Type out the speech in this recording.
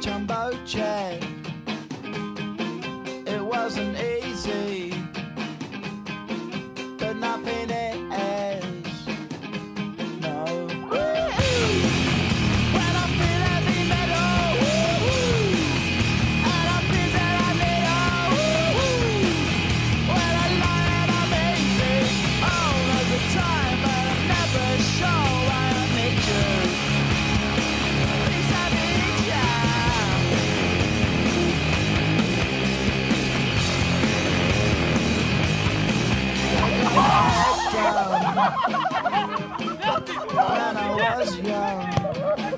Chạm When I was